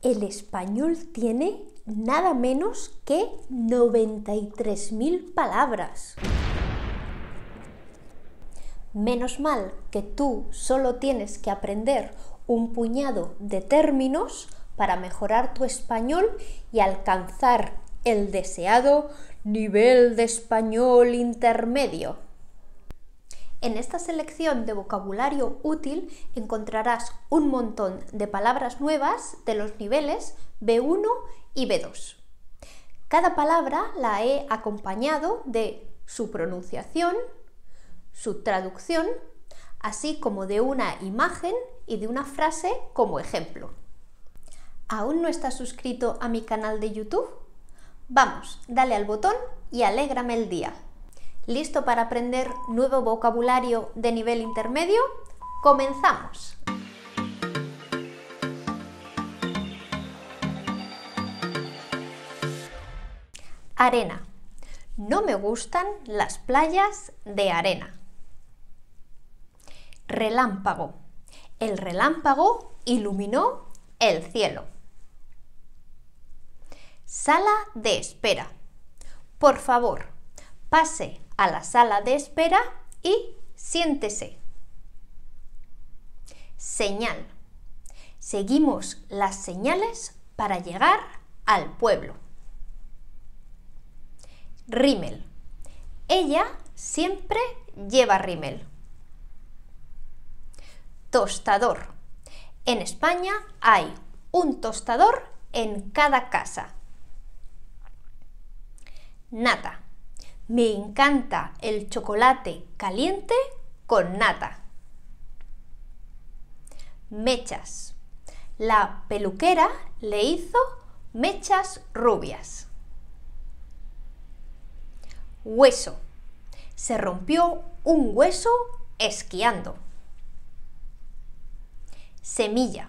El español tiene nada menos que 93.000 palabras. Menos mal que tú solo tienes que aprender un puñado de términos para mejorar tu español y alcanzar el deseado nivel de español intermedio. En esta selección de vocabulario útil encontrarás un montón de palabras nuevas de los niveles B1 y B2. Cada palabra la he acompañado de su pronunciación, su traducción, así como de una imagen y de una frase como ejemplo. ¿Aún no estás suscrito a mi canal de YouTube? Vamos, dale al botón y alégrame el día. ¿Listo para aprender nuevo vocabulario de nivel intermedio? ¡Comenzamos! Arena. No me gustan las playas de arena. Relámpago. El relámpago iluminó el cielo. Sala de espera. Por favor, pase a la sala de espera y siéntese. Señal. Seguimos las señales para llegar al pueblo. Rímel. Ella siempre lleva rímel. Tostador. En España hay un tostador en cada casa. Nata. Me encanta el chocolate caliente con nata. Mechas. La peluquera le hizo mechas rubias. Hueso. Se rompió un hueso esquiando. Semilla.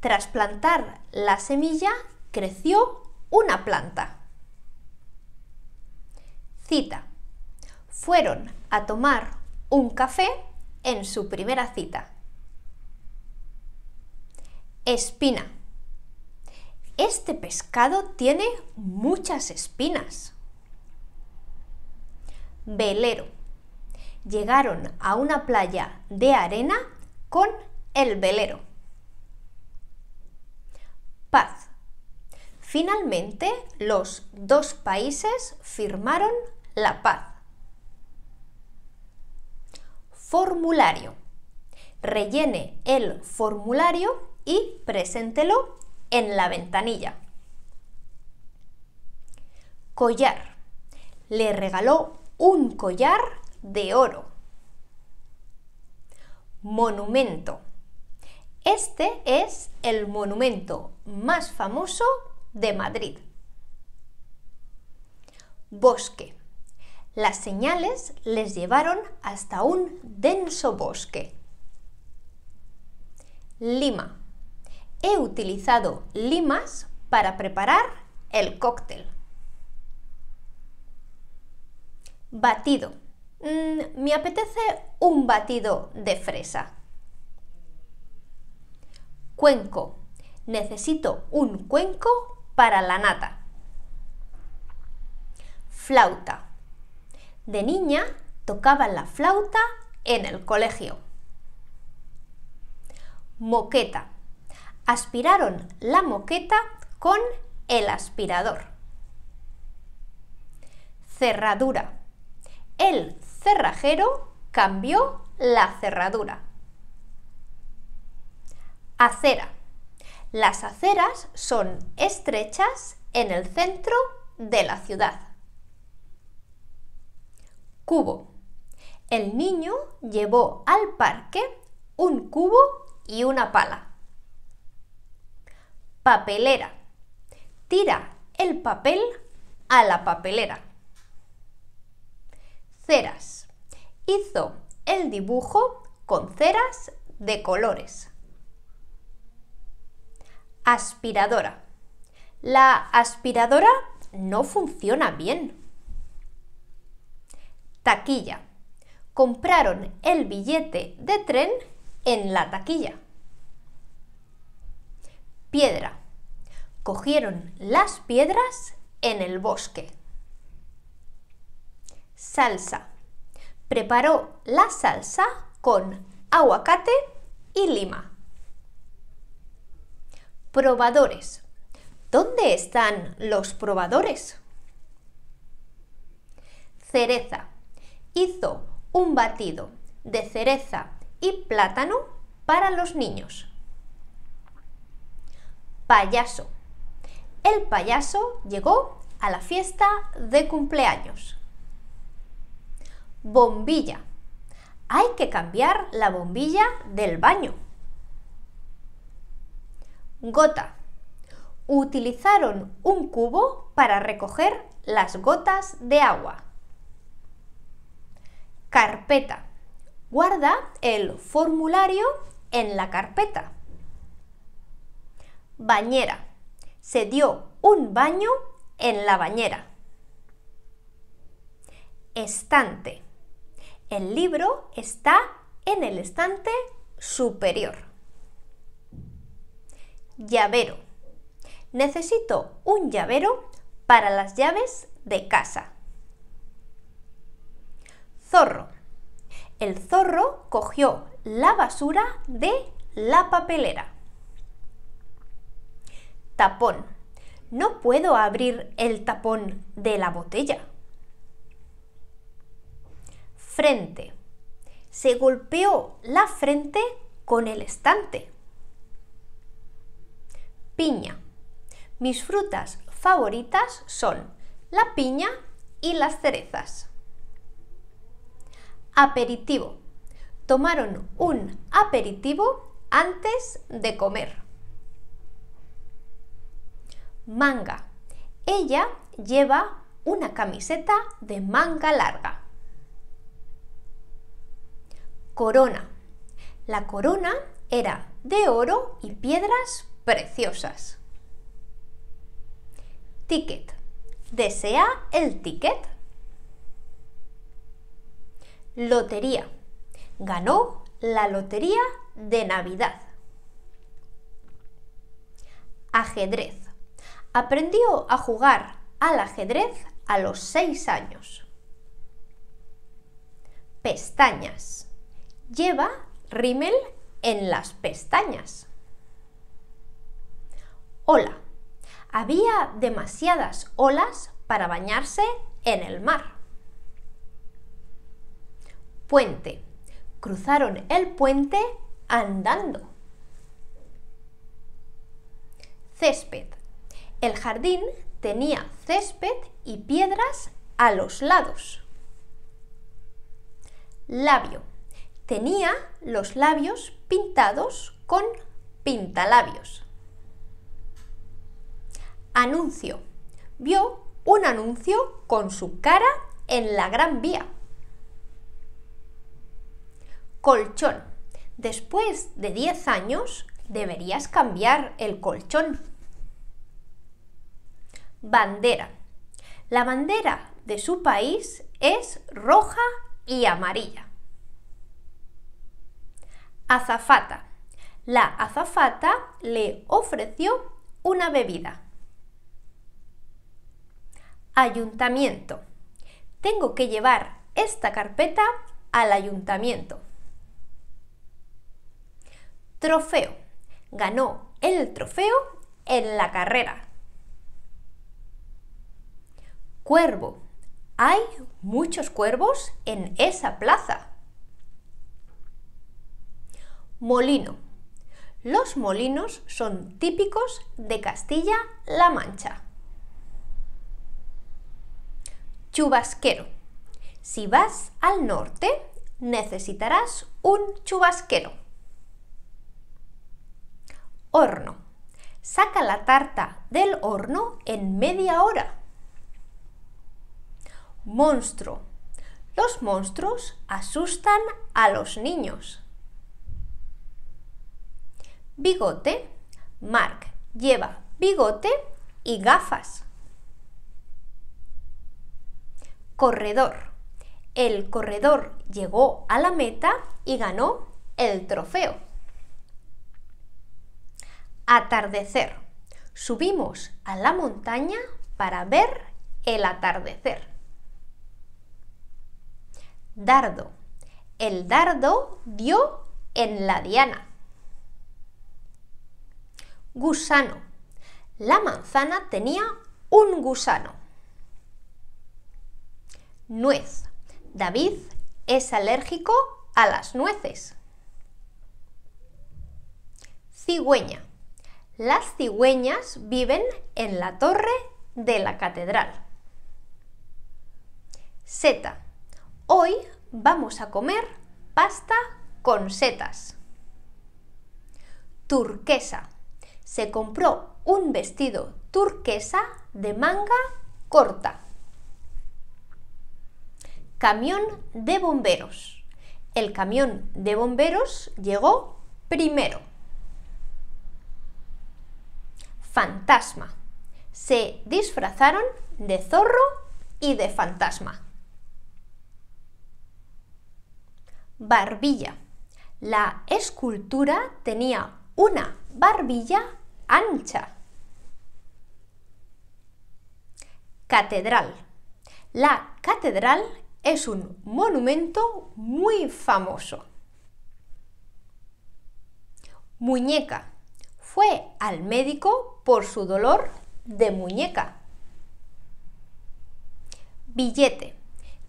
Tras plantar la semilla, creció una planta. Cita. Fueron a tomar un café en su primera cita. Espina. Este pescado tiene muchas espinas. Velero. Llegaron a una playa de arena con el velero. Paz. Finalmente, los dos países firmaron la paz. Formulario. Rellene el formulario y preséntelo en la ventanilla. Collar. Le regaló un collar de oro. Monumento. Este es el monumento más famoso de Madrid. Bosque. Las señales les llevaron hasta un denso bosque. Lima. He utilizado limas para preparar el cóctel. Batido. Mm, me apetece un batido de fresa. Cuenco. Necesito un cuenco para la nata. Flauta. De niña tocaba la flauta en el colegio. Moqueta. Aspiraron la moqueta con el aspirador. Cerradura. El cerrajero cambió la cerradura. Acera. Las aceras son estrechas en el centro de la ciudad. Cubo. El niño llevó al parque un cubo y una pala. Papelera. Tira el papel a la papelera. Ceras. Hizo el dibujo con ceras de colores. Aspiradora. La aspiradora no funciona bien. Taquilla. Compraron el billete de tren en la taquilla. Piedra. cogieron las piedras en el bosque. Salsa. Preparó la salsa con aguacate y lima. Probadores. ¿Dónde están los probadores? Cereza. Hizo un batido de cereza y plátano para los niños. Payaso. El payaso llegó a la fiesta de cumpleaños. Bombilla. Hay que cambiar la bombilla del baño. Gota. Utilizaron un cubo para recoger las gotas de agua. Carpeta. Guarda el formulario en la carpeta. Bañera. Se dio un baño en la bañera. Estante. El libro está en el estante superior. Llavero. Necesito un llavero para las llaves de casa. Zorro. El zorro cogió la basura de la papelera. Tapón. No puedo abrir el tapón de la botella. Frente. Se golpeó la frente con el estante. Piña. Mis frutas favoritas son la piña y las cerezas. Aperitivo. Tomaron un aperitivo antes de comer. Manga. Ella lleva una camiseta de manga larga. Corona. La corona era de oro y piedras preciosas. Ticket. ¿Desea el ticket? Lotería. Ganó la lotería de Navidad. Ajedrez. Aprendió a jugar al ajedrez a los seis años. Pestañas. Lleva rímel en las pestañas. Ola. Había demasiadas olas para bañarse en el mar. Puente. Cruzaron el puente andando. Césped. El jardín tenía césped y piedras a los lados. Labio. Tenía los labios pintados con pintalabios. Anuncio. Vio un anuncio con su cara en la Gran Vía colchón. Después de 10 años deberías cambiar el colchón. Bandera. La bandera de su país es roja y amarilla. Azafata. La azafata le ofreció una bebida. Ayuntamiento. Tengo que llevar esta carpeta al ayuntamiento. Trofeo. Ganó el trofeo en la carrera. Cuervo. Hay muchos cuervos en esa plaza. Molino. Los molinos son típicos de Castilla-La Mancha. Chubasquero. Si vas al norte, necesitarás un chubasquero. Horno. Saca la tarta del horno en media hora. Monstruo. Los monstruos asustan a los niños. Bigote. Mark lleva bigote y gafas. Corredor. El corredor llegó a la meta y ganó el trofeo. Atardecer. Subimos a la montaña para ver el atardecer. Dardo. El dardo dio en la diana. Gusano. La manzana tenía un gusano. Nuez. David es alérgico a las nueces. Cigüeña. Las cigüeñas viven en la torre de la catedral. Seta. Hoy vamos a comer pasta con setas. Turquesa. Se compró un vestido turquesa de manga corta. Camión de bomberos. El camión de bomberos llegó primero. Fantasma. Se disfrazaron de zorro y de fantasma. Barbilla. La escultura tenía una barbilla ancha. Catedral. La catedral es un monumento muy famoso. Muñeca. Fue al médico por su dolor de muñeca. Billete.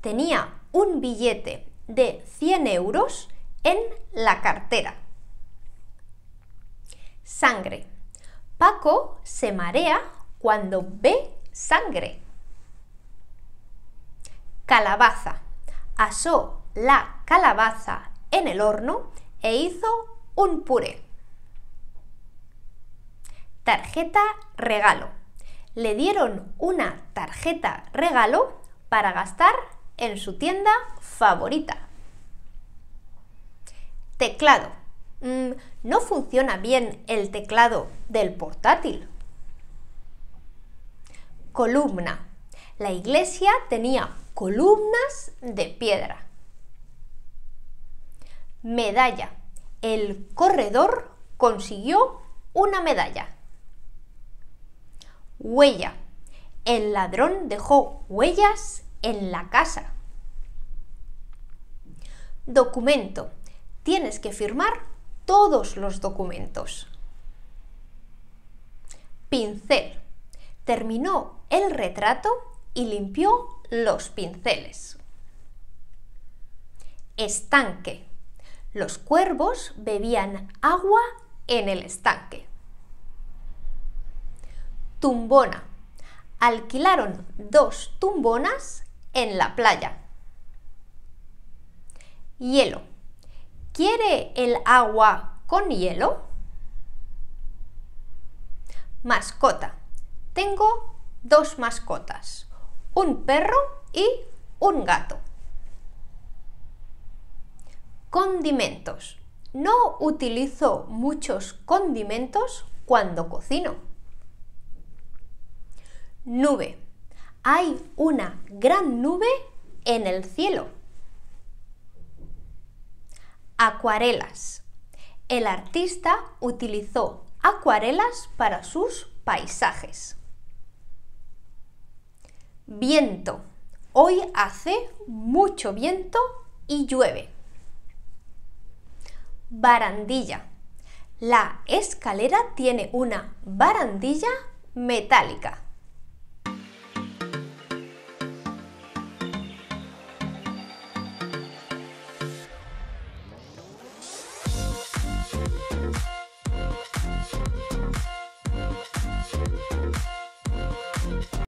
Tenía un billete de 100 euros en la cartera. Sangre. Paco se marea cuando ve sangre. Calabaza. Asó la calabaza en el horno e hizo un puré. Tarjeta regalo. Le dieron una tarjeta regalo para gastar en su tienda favorita. Teclado. Mm, no funciona bien el teclado del portátil. Columna. La iglesia tenía columnas de piedra. Medalla. El corredor consiguió una medalla. Huella. El ladrón dejó huellas en la casa. Documento. Tienes que firmar todos los documentos. Pincel. Terminó el retrato y limpió los pinceles. Estanque. Los cuervos bebían agua en el estanque. Tumbona. Alquilaron dos tumbonas en la playa. Hielo. ¿Quiere el agua con hielo? Mascota. Tengo dos mascotas, un perro y un gato. Condimentos. No utilizo muchos condimentos cuando cocino. Nube. Hay una gran nube en el cielo. Acuarelas. El artista utilizó acuarelas para sus paisajes. Viento. Hoy hace mucho viento y llueve. Barandilla. La escalera tiene una barandilla metálica.